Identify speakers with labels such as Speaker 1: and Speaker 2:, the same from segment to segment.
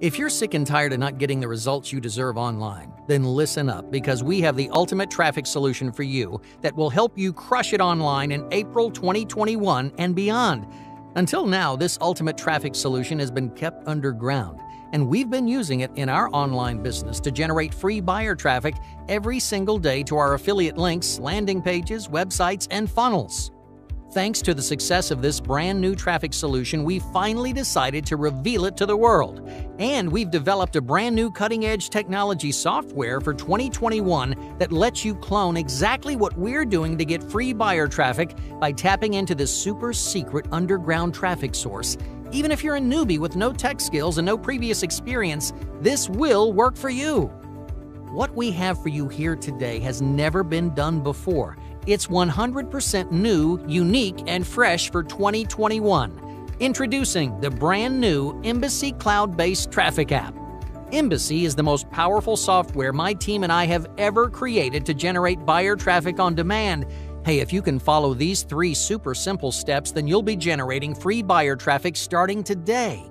Speaker 1: If you're sick and tired of not getting the results you deserve online, then listen up because we have the ultimate traffic solution for you that will help you crush it online in April 2021 and beyond. Until now, this ultimate traffic solution has been kept underground, and we've been using it in our online business to generate free buyer traffic every single day to our affiliate links, landing pages, websites, and funnels. Thanks to the success of this brand new traffic solution, we finally decided to reveal it to the world. And we've developed a brand new cutting edge technology software for 2021 that lets you clone exactly what we're doing to get free buyer traffic by tapping into this super secret underground traffic source. Even if you're a newbie with no tech skills and no previous experience, this will work for you. What we have for you here today has never been done before it's 100% new, unique, and fresh for 2021. Introducing the brand new Embassy cloud based traffic app. Embassy is the most powerful software my team and I have ever created to generate buyer traffic on demand. Hey, if you can follow these three super simple steps, then you'll be generating free buyer traffic starting today.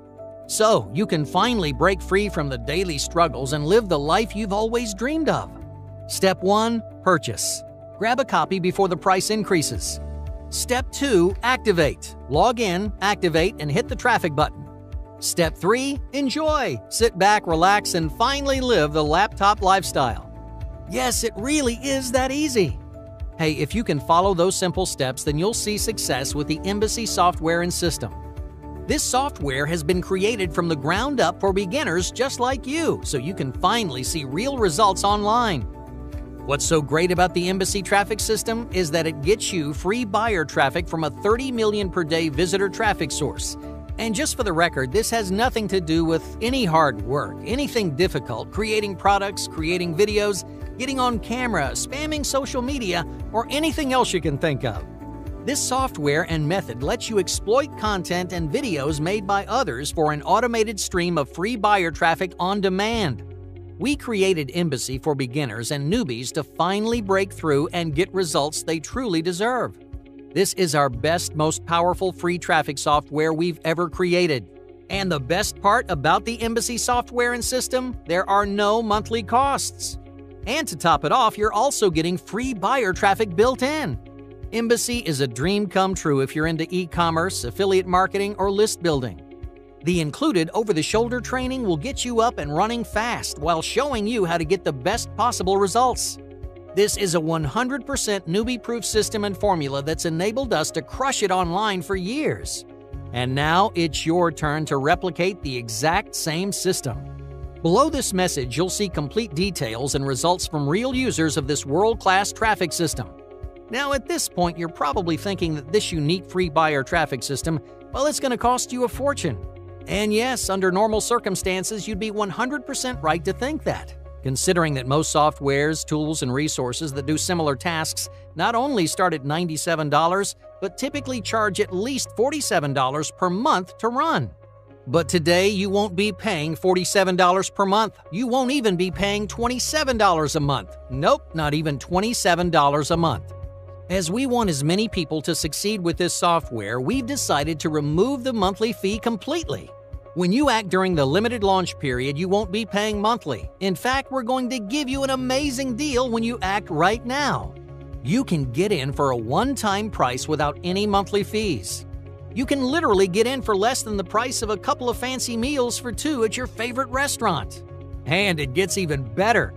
Speaker 1: So, you can finally break free from the daily struggles and live the life you've always dreamed of. Step 1 Purchase. Grab a copy before the price increases. Step 2 Activate. Log in, activate, and hit the traffic button. Step 3 Enjoy. Sit back, relax, and finally live the laptop lifestyle. Yes, it really is that easy. Hey, if you can follow those simple steps, then you'll see success with the Embassy software and system. This software has been created from the ground up for beginners just like you, so you can finally see real results online. What's so great about the Embassy traffic system is that it gets you free buyer traffic from a 30 million per day visitor traffic source. And just for the record, this has nothing to do with any hard work, anything difficult, creating products, creating videos, getting on camera, spamming social media, or anything else you can think of. This software and method lets you exploit content and videos made by others for an automated stream of free buyer traffic on demand. We created Embassy for beginners and newbies to finally break through and get results they truly deserve. This is our best, most powerful free traffic software we've ever created. And the best part about the Embassy software and system, there are no monthly costs. And to top it off, you're also getting free buyer traffic built in. Embassy is a dream come true if you're into e commerce, affiliate marketing, or list building. The included over the shoulder training will get you up and running fast while showing you how to get the best possible results. This is a 100% newbie proof system and formula that's enabled us to crush it online for years. And now it's your turn to replicate the exact same system. Below this message, you'll see complete details and results from real users of this world class traffic system. Now, at this point, you're probably thinking that this unique free buyer traffic system, well, it's going to cost you a fortune. And yes, under normal circumstances, you'd be 100% right to think that, considering that most softwares, tools, and resources that do similar tasks not only start at $97, but typically charge at least $47 per month to run. But today, you won't be paying $47 per month. You won't even be paying $27 a month. Nope, not even $27 a month. As we want as many people to succeed with this software, we've decided to remove the monthly fee completely. When you act during the limited launch period, you won't be paying monthly. In fact, we're going to give you an amazing deal when you act right now. You can get in for a one time price without any monthly fees. You can literally get in for less than the price of a couple of fancy meals for two at your favorite restaurant. And it gets even better.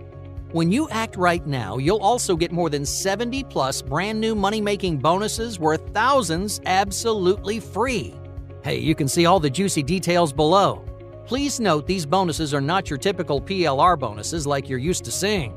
Speaker 1: When you act right now, you'll also get more than 70 plus brand new money making bonuses worth thousands absolutely free. Hey, you can see all the juicy details below. Please note these bonuses are not your typical PLR bonuses like you're used to seeing.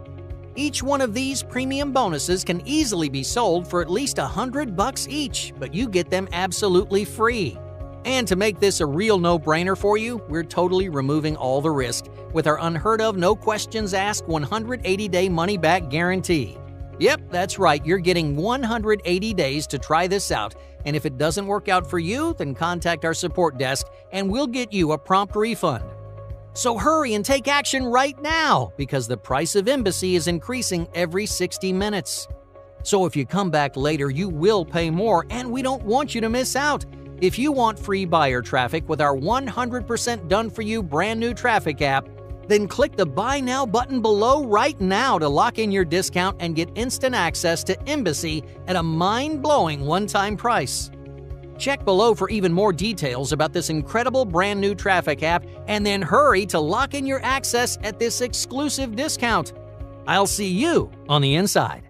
Speaker 1: Each one of these premium bonuses can easily be sold for at least 100 bucks each, but you get them absolutely free. And to make this a real no brainer for you, we're totally removing all the risk with our unheard of, no questions asked 180 day money back guarantee. Yep, that's right, you're getting 180 days to try this out, and if it doesn't work out for you, then contact our support desk and we'll get you a prompt refund. So hurry and take action right now because the price of Embassy is increasing every 60 minutes. So if you come back later, you will pay more, and we don't want you to miss out. If you want free buyer traffic with our 100% done for you brand new traffic app, then click the Buy Now button below right now to lock in your discount and get instant access to Embassy at a mind blowing one time price. Check below for even more details about this incredible brand new traffic app and then hurry to lock in your access at this exclusive discount. I'll see you on the inside.